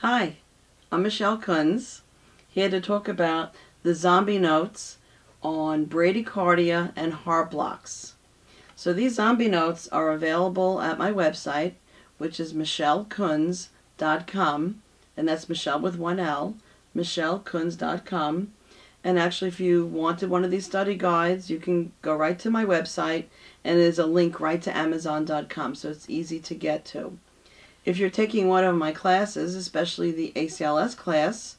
Hi, I'm Michele Kunz, here to talk about the zombie notes on bradycardia and heart blocks. So these zombie notes are available at my website, which is michelekunz.com, and that's Michele with one L, michelekunz.com. And actually, if you wanted one of these study guides, you can go right to my website, and there's a link right to amazon.com, so it's easy to get to. If you're taking one of my classes, especially the ACLS class,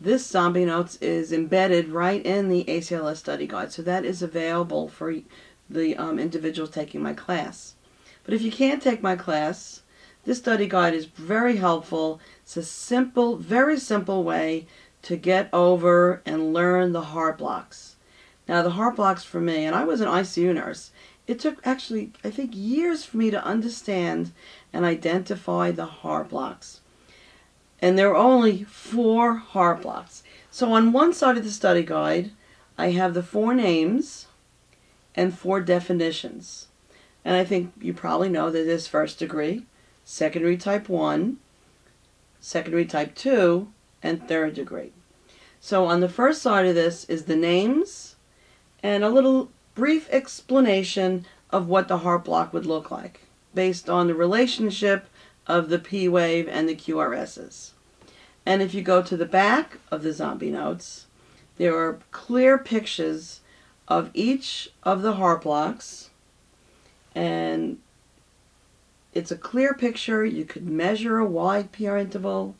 this Zombie Notes is embedded right in the ACLS study guide, so that is available for the um, individuals taking my class. But if you can't take my class, this study guide is very helpful. It's a simple, very simple way to get over and learn the heart blocks. Now the heart blocks for me, and I was an ICU nurse, it took actually, I think, years for me to understand and identify the heart blocks. And there are only four heart blocks. So on one side of the study guide, I have the four names and four definitions. And I think you probably know that there's first degree, second degree type 1, second degree type 2, and third degree. So on the first side of this is the names and a little brief explanation of what the heart block would look like based on the relationship of the P wave and the QRSs. And if you go to the back of the zombie notes, there are clear pictures of each of the heart blocks and it's a clear picture. You could measure a wide PR interval.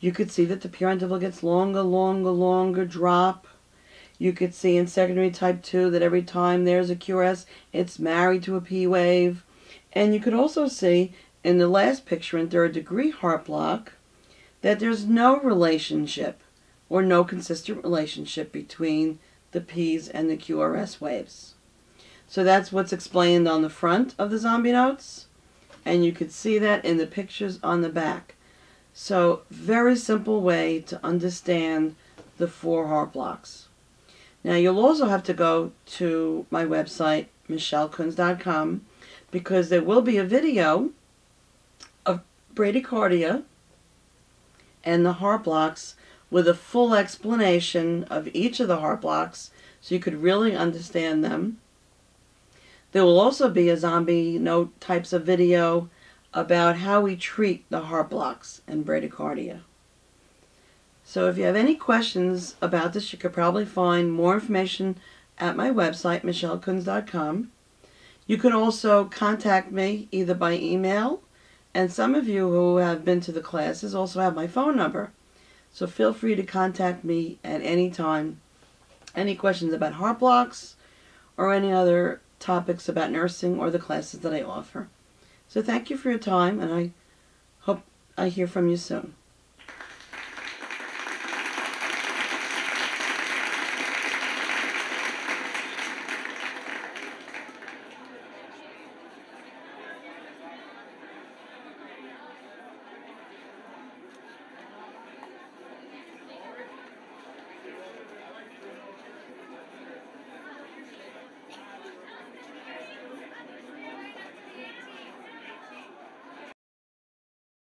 You could see that the PR interval gets longer, longer, longer, drop. You could see in second degree type 2 that every time there's a QRS, it's married to a P wave. And you could also see in the last picture in third degree heart block that there's no relationship or no consistent relationship between the P's and the QRS waves. So that's what's explained on the front of the zombie notes. And you could see that in the pictures on the back. So very simple way to understand the four heart blocks. Now you'll also have to go to my website, michelekunz.com, because there will be a video of bradycardia and the heart blocks with a full explanation of each of the heart blocks so you could really understand them. There will also be a zombie note types of video about how we treat the heart blocks and bradycardia. So if you have any questions about this, you could probably find more information at my website, michelekunz.com. You can also contact me either by email, and some of you who have been to the classes also have my phone number. So feel free to contact me at any time. Any questions about heart blocks or any other topics about nursing or the classes that I offer. So thank you for your time, and I hope I hear from you soon.